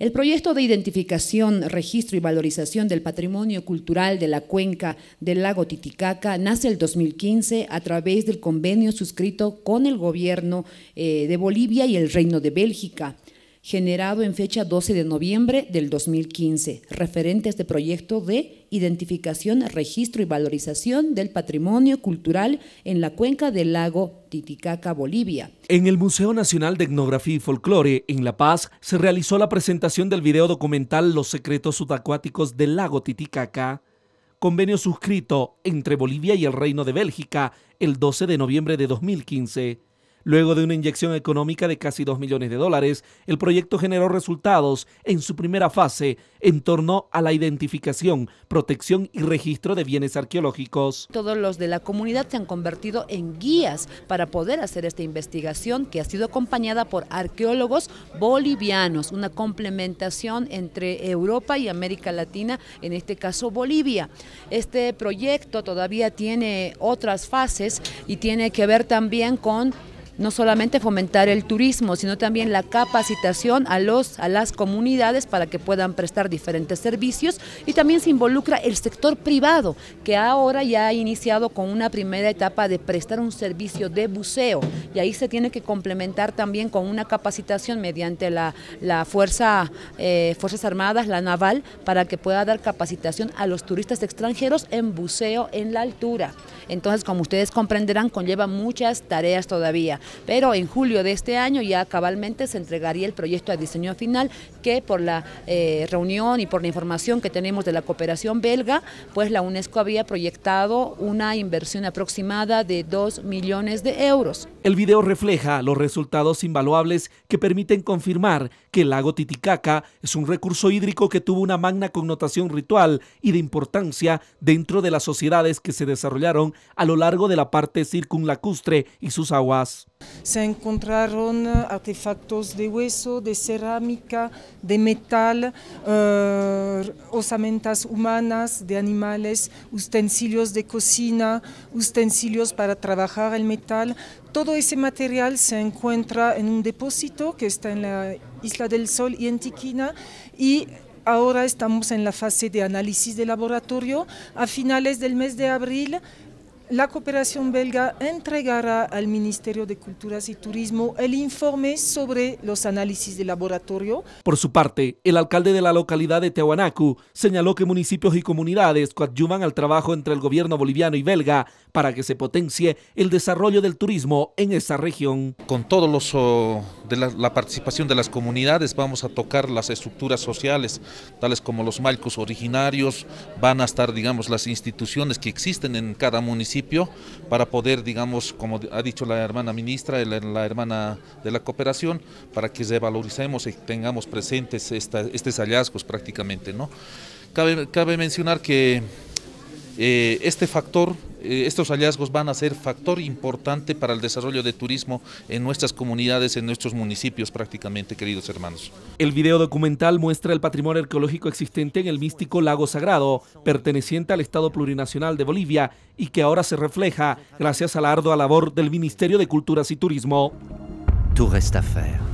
El proyecto de identificación, registro y valorización del patrimonio cultural de la cuenca del lago Titicaca nace el 2015 a través del convenio suscrito con el gobierno eh, de Bolivia y el Reino de Bélgica generado en fecha 12 de noviembre del 2015, referente a este proyecto de identificación, registro y valorización del patrimonio cultural en la cuenca del lago Titicaca, Bolivia. En el Museo Nacional de Etnografía y Folclore, en La Paz, se realizó la presentación del video documental Los secretos subacuáticos del lago Titicaca, convenio suscrito entre Bolivia y el Reino de Bélgica el 12 de noviembre de 2015 Luego de una inyección económica de casi 2 millones de dólares, el proyecto generó resultados en su primera fase en torno a la identificación, protección y registro de bienes arqueológicos. Todos los de la comunidad se han convertido en guías para poder hacer esta investigación que ha sido acompañada por arqueólogos bolivianos, una complementación entre Europa y América Latina, en este caso Bolivia. Este proyecto todavía tiene otras fases y tiene que ver también con no solamente fomentar el turismo, sino también la capacitación a, los, a las comunidades para que puedan prestar diferentes servicios. Y también se involucra el sector privado, que ahora ya ha iniciado con una primera etapa de prestar un servicio de buceo. Y ahí se tiene que complementar también con una capacitación mediante la, la fuerza, eh, Fuerzas Armadas, la naval, para que pueda dar capacitación a los turistas extranjeros en buceo en la altura. Entonces, como ustedes comprenderán, conlleva muchas tareas todavía pero en julio de este año ya cabalmente se entregaría el proyecto a diseño final que por la eh, reunión y por la información que tenemos de la cooperación belga, pues la UNESCO había proyectado una inversión aproximada de 2 millones de euros. El video refleja los resultados invaluables que permiten confirmar que el lago Titicaca es un recurso hídrico que tuvo una magna connotación ritual y de importancia dentro de las sociedades que se desarrollaron a lo largo de la parte circunlacustre y sus aguas. Se encontraron artefactos de hueso, de cerámica, de metal, uh, osamentas humanas, de animales, utensilios de cocina, utensilios para trabajar el metal. Todo ese material se encuentra en un depósito que está en la Isla del Sol y en Tiquina y ahora estamos en la fase de análisis de laboratorio. A finales del mes de abril la cooperación belga entregará al Ministerio de Culturas y Turismo el informe sobre los análisis de laboratorio. Por su parte, el alcalde de la localidad de Tehuanacu señaló que municipios y comunidades coadyuvan al trabajo entre el gobierno boliviano y belga para que se potencie el desarrollo del turismo en esa región. Con todos los de la, participación de las comunidades vamos a tocar las estructuras sociales, tales como los malcos originarios, van a estar, digamos, las instituciones que existen en cada municipio para poder, digamos, como ha dicho la hermana ministra, la, hermana de la cooperación, para que revaloricemos y tengamos presentes estos hallazgos prácticamente, ¿no? Cabe, cabe mencionar que eh, este factor eh, estos hallazgos van a ser factor importante para el desarrollo de turismo en nuestras comunidades, en nuestros municipios prácticamente, queridos hermanos. El video documental muestra el patrimonio arqueológico existente en el místico Lago Sagrado, perteneciente al Estado Plurinacional de Bolivia y que ahora se refleja gracias a la ardua labor del Ministerio de Culturas y Turismo. Tout reste à faire.